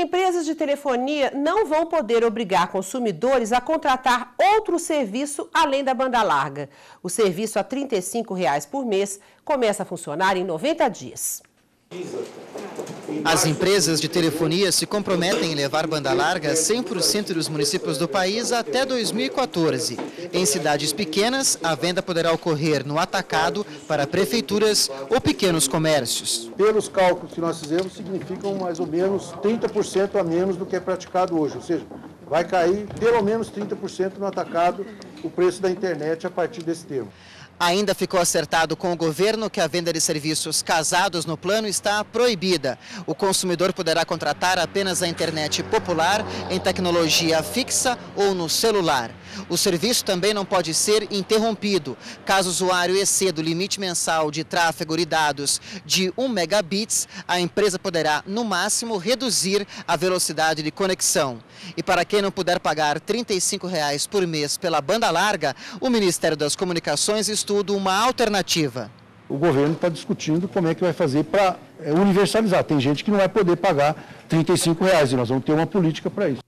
Empresas de telefonia não vão poder obrigar consumidores a contratar outro serviço além da banda larga. O serviço a 35 reais por mês começa a funcionar em 90 dias. As empresas de telefonia se comprometem em levar banda larga a 100% dos municípios do país até 2014. Em cidades pequenas, a venda poderá ocorrer no atacado para prefeituras ou pequenos comércios. Pelos cálculos que nós fizemos, significam mais ou menos 30% a menos do que é praticado hoje. Ou seja, vai cair pelo menos 30% no atacado o preço da internet a partir desse termo. Ainda ficou acertado com o governo que a venda de serviços casados no plano está proibida. O consumidor poderá contratar apenas a internet popular em tecnologia fixa ou no celular. O serviço também não pode ser interrompido. Caso o usuário exceda o limite mensal de tráfego de dados de 1 megabits, a empresa poderá, no máximo, reduzir a velocidade de conexão. E para quem não puder pagar 35 reais por mês pela banda larga, o Ministério das Comunicações estuda uma alternativa. O governo está discutindo como é que vai fazer para é, universalizar. Tem gente que não vai poder pagar 35 reais e nós vamos ter uma política para isso.